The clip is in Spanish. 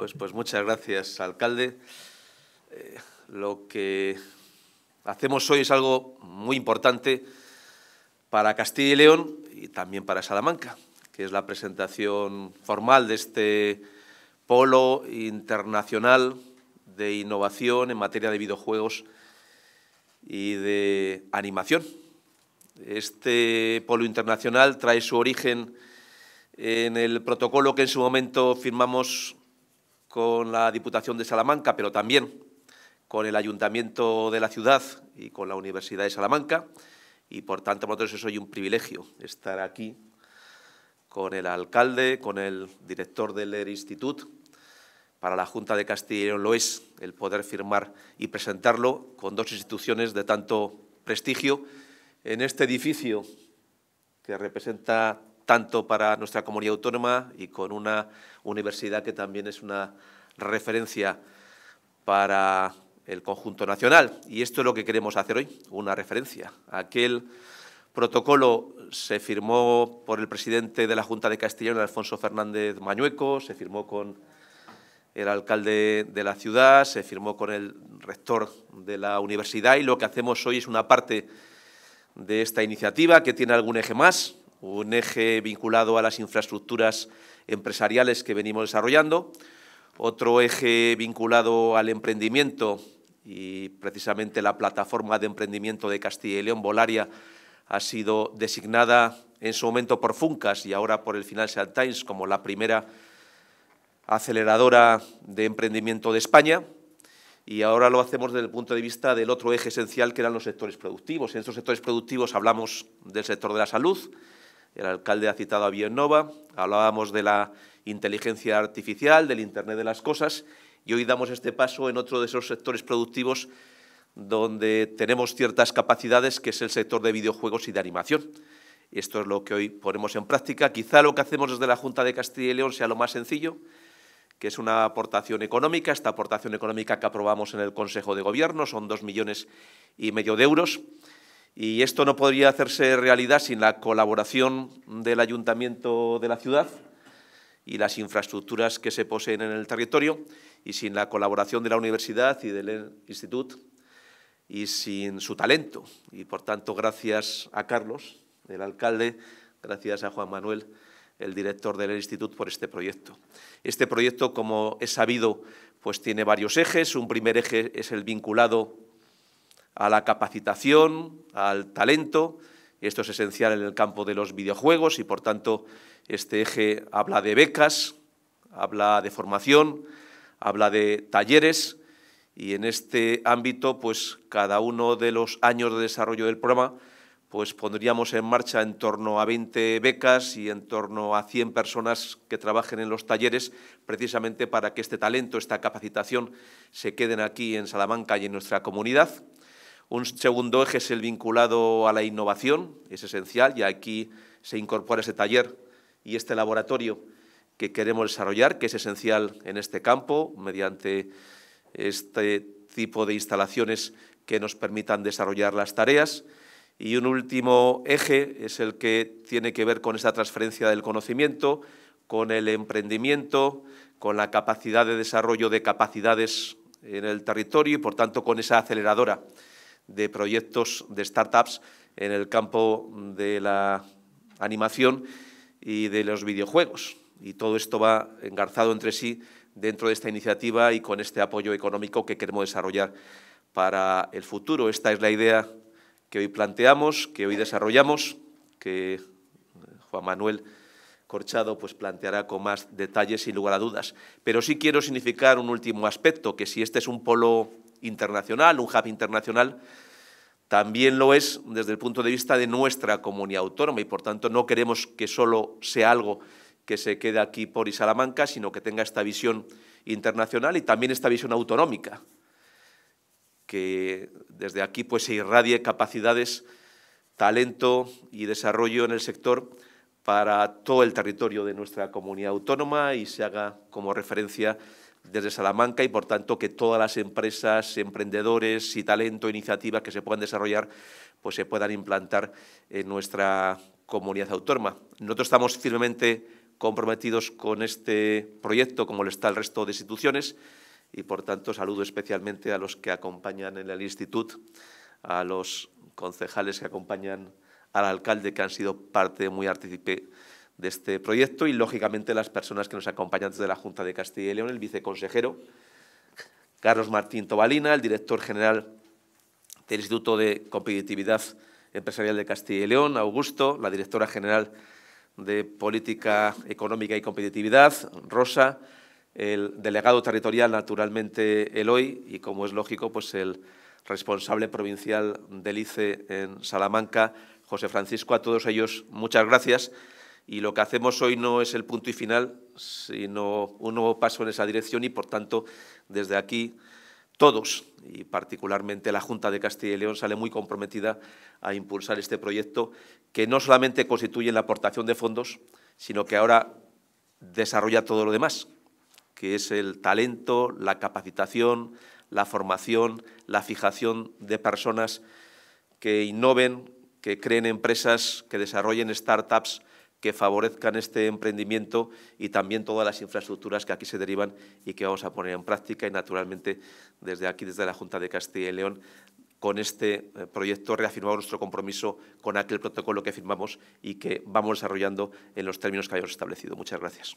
Pues, pues muchas gracias, alcalde. Eh, lo que hacemos hoy es algo muy importante para Castilla y León y también para Salamanca, que es la presentación formal de este polo internacional de innovación en materia de videojuegos y de animación. Este polo internacional trae su origen en el protocolo que en su momento firmamos con la Diputación de Salamanca, pero también con el Ayuntamiento de la ciudad y con la Universidad de Salamanca. Y, por tanto, para nosotros es hoy un privilegio estar aquí con el alcalde, con el director del ER Institut. Para la Junta de Castilla y León lo es el poder firmar y presentarlo con dos instituciones de tanto prestigio en este edificio que representa tanto para nuestra comunidad autónoma y con una universidad que también es una referencia para el conjunto nacional. Y esto es lo que queremos hacer hoy, una referencia. Aquel protocolo se firmó por el presidente de la Junta de Castellón, Alfonso Fernández Mañueco, se firmó con el alcalde de la ciudad, se firmó con el rector de la universidad y lo que hacemos hoy es una parte de esta iniciativa que tiene algún eje más, un eje vinculado a las infraestructuras empresariales que venimos desarrollando, otro eje vinculado al emprendimiento y precisamente la plataforma de emprendimiento de Castilla y León, Volaria, ha sido designada en su momento por Funcas y ahora por el Financial Times como la primera aceleradora de emprendimiento de España y ahora lo hacemos desde el punto de vista del otro eje esencial que eran los sectores productivos. En estos sectores productivos hablamos del sector de la salud, el alcalde ha citado a Biennova, hablábamos de la inteligencia artificial, del Internet de las cosas, y hoy damos este paso en otro de esos sectores productivos donde tenemos ciertas capacidades, que es el sector de videojuegos y de animación. Esto es lo que hoy ponemos en práctica. Quizá lo que hacemos desde la Junta de Castilla y León sea lo más sencillo, que es una aportación económica. Esta aportación económica que aprobamos en el Consejo de Gobierno son dos millones y medio de euros. Y esto no podría hacerse realidad sin la colaboración del Ayuntamiento de la ciudad y las infraestructuras que se poseen en el territorio y sin la colaboración de la universidad y del instituto y sin su talento. Y, por tanto, gracias a Carlos, el alcalde, gracias a Juan Manuel, el director del instituto, por este proyecto. Este proyecto, como es sabido, pues tiene varios ejes. Un primer eje es el vinculado a la capacitación, al talento. Esto es esencial en el campo de los videojuegos y, por tanto, este eje habla de becas, habla de formación, habla de talleres y en este ámbito, pues cada uno de los años de desarrollo del programa, pues pondríamos en marcha en torno a 20 becas y en torno a 100 personas que trabajen en los talleres, precisamente para que este talento, esta capacitación, se queden aquí en Salamanca y en nuestra comunidad. Un segundo eje es el vinculado a la innovación, es esencial, y aquí se incorpora ese taller y este laboratorio que queremos desarrollar, que es esencial en este campo, mediante este tipo de instalaciones que nos permitan desarrollar las tareas. Y un último eje es el que tiene que ver con esa transferencia del conocimiento, con el emprendimiento, con la capacidad de desarrollo de capacidades en el territorio y, por tanto, con esa aceleradora de proyectos de startups en el campo de la animación y de los videojuegos. Y todo esto va engarzado entre sí dentro de esta iniciativa y con este apoyo económico que queremos desarrollar para el futuro. Esta es la idea que hoy planteamos, que hoy desarrollamos, que Juan Manuel Corchado pues, planteará con más detalles, sin lugar a dudas. Pero sí quiero significar un último aspecto, que si este es un polo internacional, un hub internacional, también lo es desde el punto de vista de nuestra comunidad autónoma. Y, por tanto, no queremos que solo sea algo que se quede aquí por y Salamanca, sino que tenga esta visión internacional y también esta visión autonómica, que desde aquí pues, se irradie capacidades, talento y desarrollo en el sector para todo el territorio de nuestra comunidad autónoma y se haga como referencia desde Salamanca y, por tanto, que todas las empresas, emprendedores y talento, iniciativas que se puedan desarrollar, pues se puedan implantar en nuestra comunidad autónoma. Nosotros estamos firmemente comprometidos con este proyecto, como lo está el resto de instituciones, y por tanto saludo especialmente a los que acompañan en el instituto, a los concejales que acompañan al alcalde, que han sido parte muy artícipe de este proyecto, y lógicamente las personas que nos acompañan desde la Junta de Castilla y León, el viceconsejero, Carlos Martín Tobalina, el director general del Instituto de Competitividad Empresarial de Castilla y León, Augusto, la directora general de Política Económica y Competitividad, Rosa, el delegado territorial, naturalmente, Eloy, y como es lógico, pues el responsable provincial del ICE en Salamanca, José Francisco. A todos ellos, muchas gracias. Y lo que hacemos hoy no es el punto y final, sino un nuevo paso en esa dirección y, por tanto, desde aquí, todos, y particularmente la Junta de Castilla y León, sale muy comprometida a impulsar este proyecto que no solamente constituye la aportación de fondos, sino que ahora desarrolla todo lo demás, que es el talento, la capacitación, la formación, la fijación de personas que innoven, que creen empresas, que desarrollen startups que favorezcan este emprendimiento y también todas las infraestructuras que aquí se derivan y que vamos a poner en práctica. Y, naturalmente, desde aquí, desde la Junta de Castilla y León, con este eh, proyecto reafirmamos nuestro compromiso con aquel protocolo que firmamos y que vamos desarrollando en los términos que hayamos establecido. Muchas gracias.